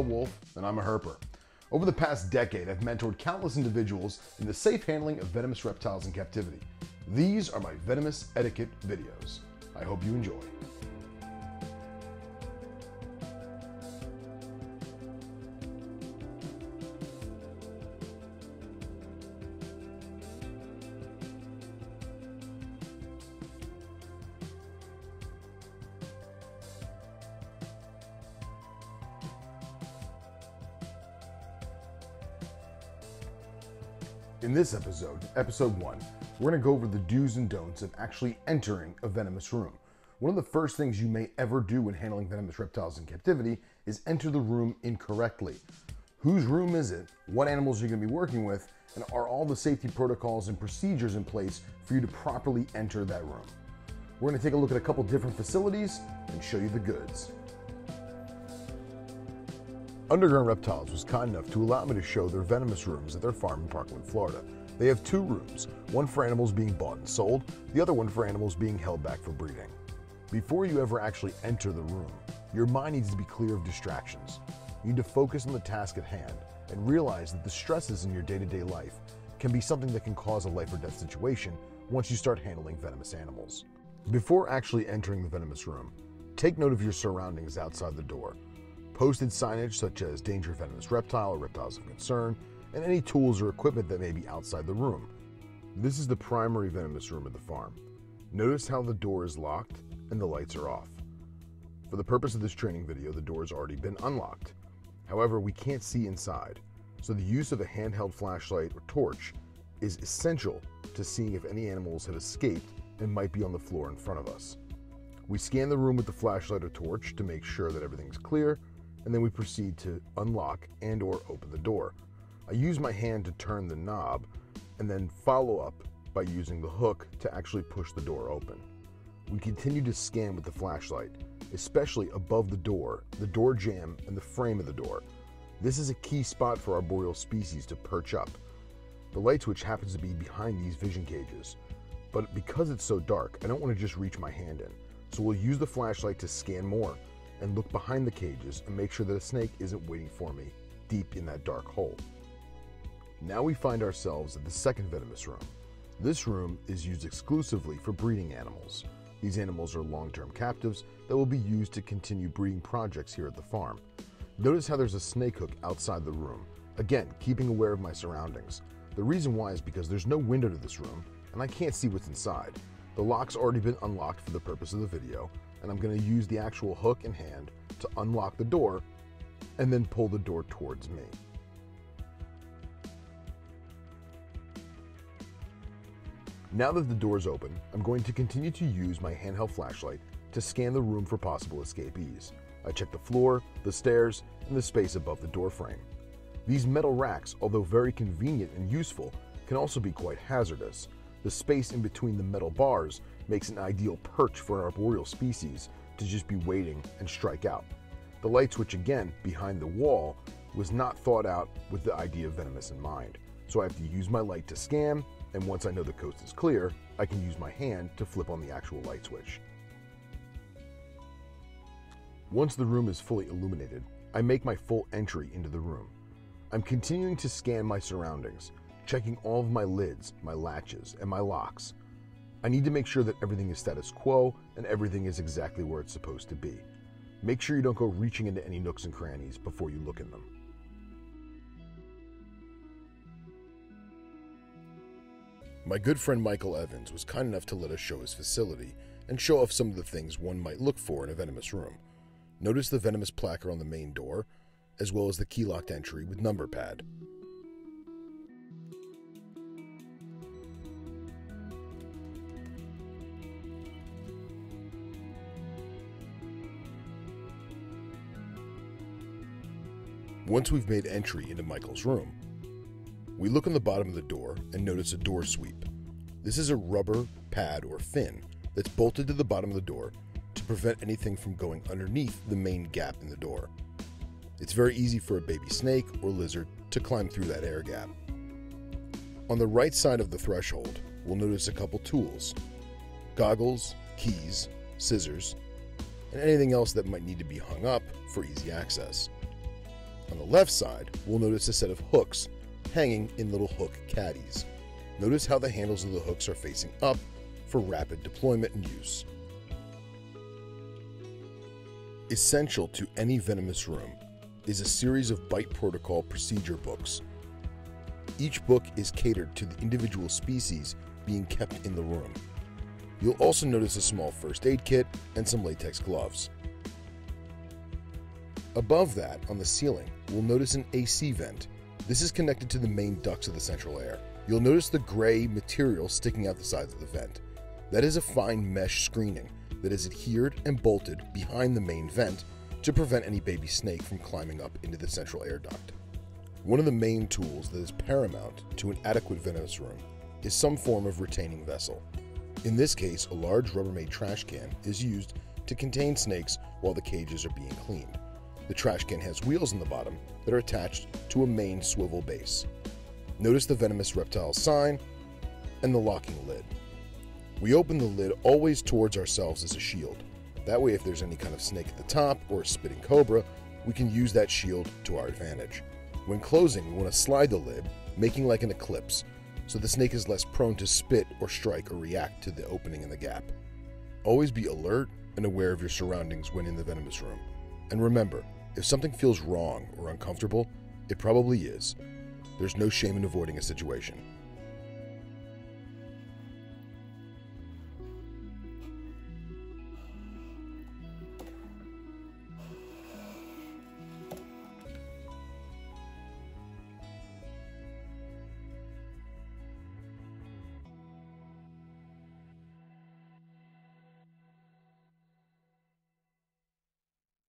Wolf, and I'm a herper. Over the past decade, I've mentored countless individuals in the safe handling of venomous reptiles in captivity. These are my venomous etiquette videos. I hope you enjoy. In this episode, episode one, we're to go over the do's and don'ts of actually entering a venomous room. One of the first things you may ever do when handling venomous reptiles in captivity is enter the room incorrectly. Whose room is it? What animals are you going to be working with? And are all the safety protocols and procedures in place for you to properly enter that room? We're going to take a look at a couple different facilities and show you the goods. Underground Reptiles was kind enough to allow me to show their venomous rooms at their farm in Parkland, Florida. They have two rooms, one for animals being bought and sold, the other one for animals being held back for breeding. Before you ever actually enter the room, your mind needs to be clear of distractions. You need to focus on the task at hand and realize that the stresses in your day to day life can be something that can cause a life or death situation once you start handling venomous animals. Before actually entering the venomous room, take note of your surroundings outside the door posted signage such as danger venomous reptile or reptiles of concern, and any tools or equipment that may be outside the room. This is the primary venomous room of the farm. Notice how the door is locked and the lights are off. For the purpose of this training video, the door has already been unlocked. However, we can't see inside, so the use of a handheld flashlight or torch is essential to seeing if any animals have escaped and might be on the floor in front of us. We scan the room with the flashlight or torch to make sure that everything's clear and then we proceed to unlock and or open the door. I use my hand to turn the knob and then follow up by using the hook to actually push the door open. We continue to scan with the flashlight, especially above the door, the door jamb, and the frame of the door. This is a key spot for arboreal species to perch up. The light switch happens to be behind these vision cages, but because it's so dark, I don't want to just reach my hand in. So we'll use the flashlight to scan more and look behind the cages and make sure that a snake isn't waiting for me deep in that dark hole. Now we find ourselves at the second venomous room. This room is used exclusively for breeding animals. These animals are long term captives that will be used to continue breeding projects here at the farm. Notice how there's a snake hook outside the room. Again, keeping aware of my surroundings. The reason why is because there's no window to this room and I can't see what's inside. The lock's already been unlocked for the purpose of the video, and I'm going to use the actual hook in hand to unlock the door and then pull the door towards me. Now that the door is open, I'm going to continue to use my handheld flashlight to scan the room for possible escapees. I check the floor, the stairs, and the space above the door frame. These metal racks, although very convenient and useful, can also be quite hazardous. The space in between the metal bars makes an ideal perch for an arboreal species to just be waiting and strike out. The light switch, again, behind the wall, was not thought out with the idea of venomous in mind. So I have to use my light to scan, and once I know the coast is clear, I can use my hand to flip on the actual light switch. Once the room is fully illuminated, I make my full entry into the room. I'm continuing to scan my surroundings, checking all of my lids, my latches, and my locks, I need to make sure that everything is status quo and everything is exactly where it's supposed to be. Make sure you don't go reaching into any nooks and crannies before you look in them. My good friend Michael Evans was kind enough to let us show his facility and show off some of the things one might look for in a venomous room. Notice the venomous placard on the main door, as well as the key locked entry with number pad. Once we've made entry into Michael's room, we look on the bottom of the door and notice a door sweep. This is a rubber pad or fin that's bolted to the bottom of the door to prevent anything from going underneath the main gap in the door. It's very easy for a baby snake or lizard to climb through that air gap. On the right side of the threshold, we'll notice a couple tools goggles, keys, scissors, and anything else that might need to be hung up for easy access. On the left side, we'll notice a set of hooks hanging in little hook caddies. Notice how the handles of the hooks are facing up for rapid deployment and use. Essential to any venomous room is a series of bite protocol procedure books. Each book is catered to the individual species being kept in the room. You'll also notice a small first aid kit and some latex gloves. Above that, on the ceiling, we'll notice an AC vent. This is connected to the main ducts of the central air. You'll notice the gray material sticking out the sides of the vent. That is a fine mesh screening that is adhered and bolted behind the main vent to prevent any baby snake from climbing up into the central air duct. One of the main tools that is paramount to an adequate venomous room is some form of retaining vessel. In this case, a large Rubbermaid trash can is used to contain snakes while the cages are being cleaned. The trash can has wheels in the bottom that are attached to a main swivel base. Notice the venomous reptile sign and the locking lid. We open the lid always towards ourselves as a shield. That way, if there's any kind of snake at the top or a spitting cobra, we can use that shield to our advantage. When closing, we want to slide the lid, making like an eclipse, so the snake is less prone to spit or strike or react to the opening in the gap. Always be alert and aware of your surroundings when in the venomous room. And remember, if something feels wrong or uncomfortable, it probably is. There's no shame in avoiding a situation.